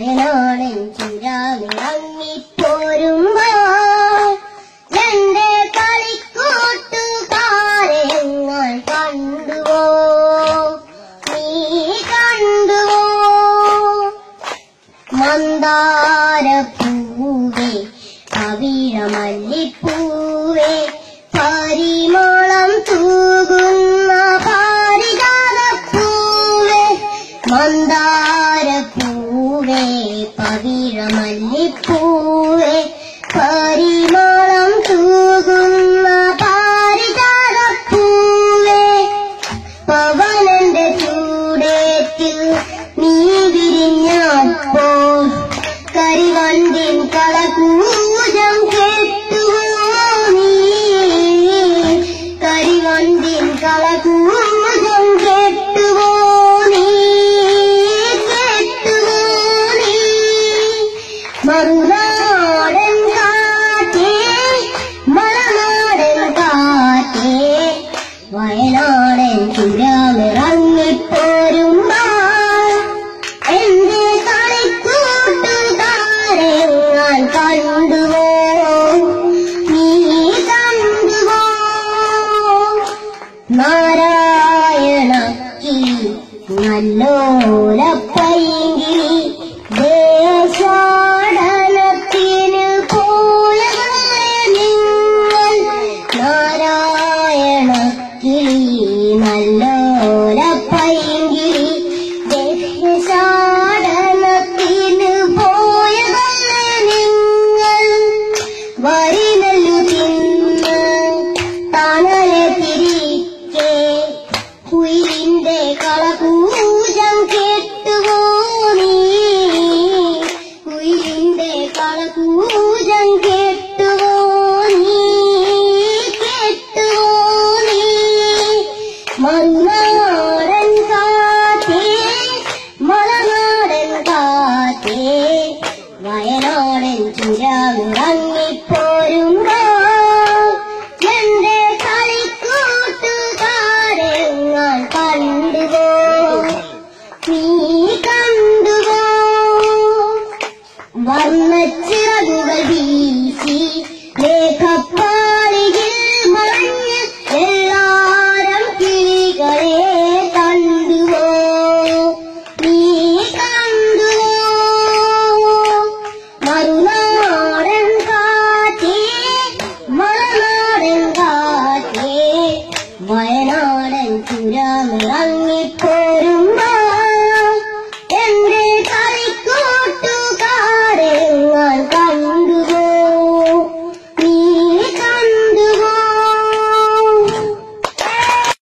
വയനാടൻ ചുരാമിറങ്ങിപ്പോരുമ്പോ എന്റെ കളിക്കൂട്ടുകാരെ നിങ്ങൾ കണ്ടുവോ? നീ കണ്ടുവോ? മന്ദാരപ്പൂവേ കവിഴമല്ലിപ്പൂവേ പരിമളം തൂകുന്ന പാരിജാതപ്പൂവേ മന്ദാരപ്പൂവേ പവിഴമല്ലിപ്പൂവേ പരിമളം തൂകുന്ന പാരിജാതപ്പൂവേ. പവനന്റെ ചൂടേറ്റിൽ നീ വിരിഞ്ഞപ്പോൾ കരിവണ്ടിൻ കളകൂജം കേട്ടുവോ മറുനാടൻ കാറ്റേ മലനാടൻ കാറ്റേ വയനാടൻ ചുരമിറങ്ങിപ്പോരുമ്പോ. എന്റെ കളിക്കൂട്ടുകാരെ ഞാൻ കണ്ടുവോ? നീ കണ്ടുവോ? നാരായണക്കി നല്ലോലപ്പൈങ്കിളി മറുനാടൻ കാറ്റേ മലനാടൻ കാറ്റേ. വയനാടൻ ചുരമിറങ്ങിപ്പോരുമ്പോ എന്റെ കളിക്കൂട്ടുകാരങ്ങൾ ഞാൻ കണ്ടുവോ നീ കണ്ടുവോ വർണച്ചിറകുകൾ വീശി നാടൻ പുരാമിറങ്ങിപ്പോരും